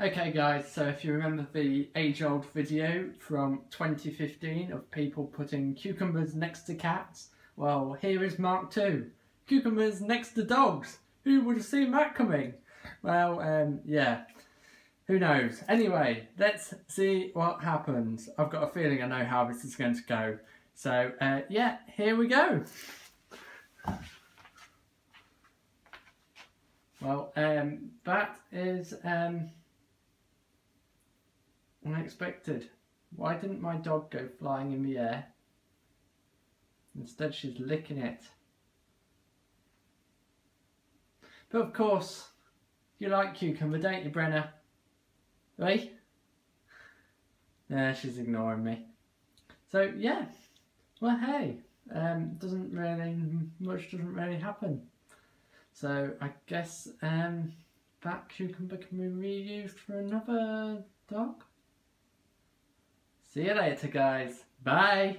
Okay guys, so if you remember the age-old video from 2015 of people putting cucumbers next to cats, well here is Mark 2. Cucumbers next to dogs. Who would have seen that coming? Well, um, yeah, who knows. Anyway, let's see what happens. I've got a feeling I know how this is going to go. So, uh, yeah, here we go. Well, um, that is um, unexpected. Why didn't my dog go flying in the air? Instead, she's licking it. But of course, you like cucumber, don't you, Brenna? Right? Yeah, she's ignoring me. So, yeah. Well, hey, um, doesn't really, much doesn't really happen. So I guess um, that cucumber can be reused for another dog. See you later guys. Bye.